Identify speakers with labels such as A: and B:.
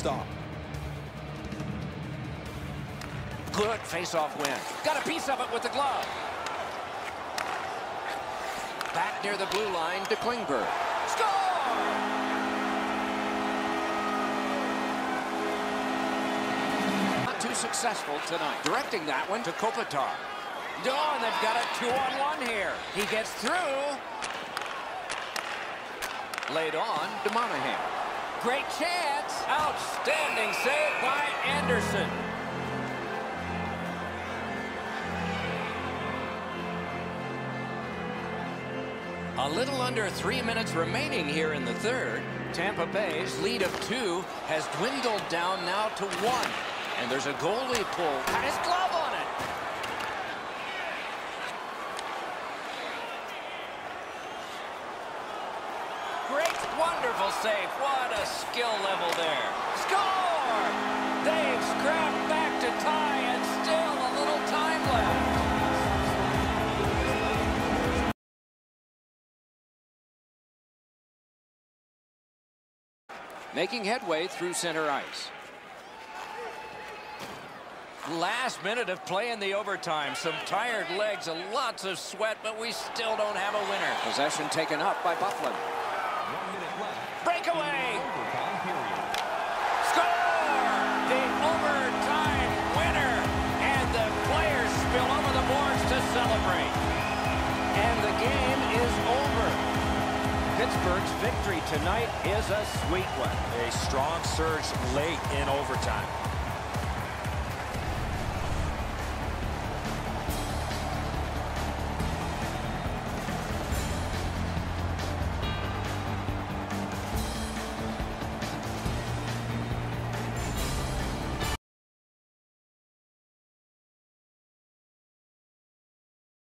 A: stop.
B: Good face-off win. Got a piece of it with the glove. Back near the blue line to Klingberg. Score! Not too successful tonight. Directing that one to Kopitar. Oh, and they've got a two-on-one here. He gets through. Laid on to Monahan. Great chance. Outstanding save by Anderson. A little under three minutes remaining here in the third. Tampa Bay's lead of two has dwindled down now to one. And there's a goalie pull on it. Great, wonderful save. What a skill level there. Score! They've scrapped back to tie and still a little time left. making headway through center ice. Last minute of play in the overtime. Some tired legs, and lots of sweat, but we still don't have a winner. Possession taken up by Buffalo. Breakaway! Score! The overtime winner! And the players spill over the boards to celebrate. And the game is over. Pittsburgh's victory tonight is a sweet one.
C: A strong surge late in overtime.